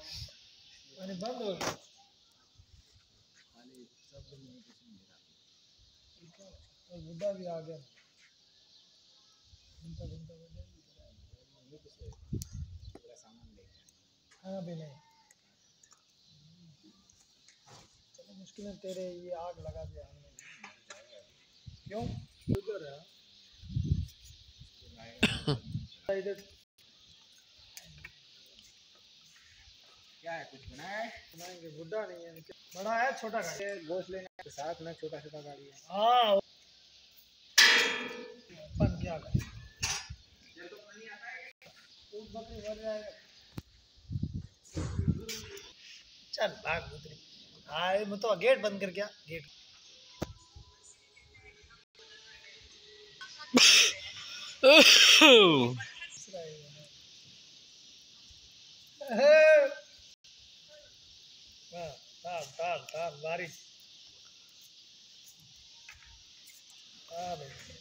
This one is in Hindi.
पानी बंद हो गया और बुढ़ा भी आ गया। घंटा घंटा खाना भी नहीं। चलो मुश्किल है तेरे ये आग लगा दिया हमने। क्यों? उधर है इधर क्या है कुछ बना है? बनाएँगे बुढ़ा नहीं है बड़ा है छोटा गाड़ी। ये गोश्त लेने के साथ में छोटा छोटा गाड़ी है। हाँ अपन क्या करें? दूध बकरी भर जाएगा। चल भाग हाँ मैं तो गेट बंद कर गया गेट। हाँ, ताल ताल ताल बारिश। हाँ भाई।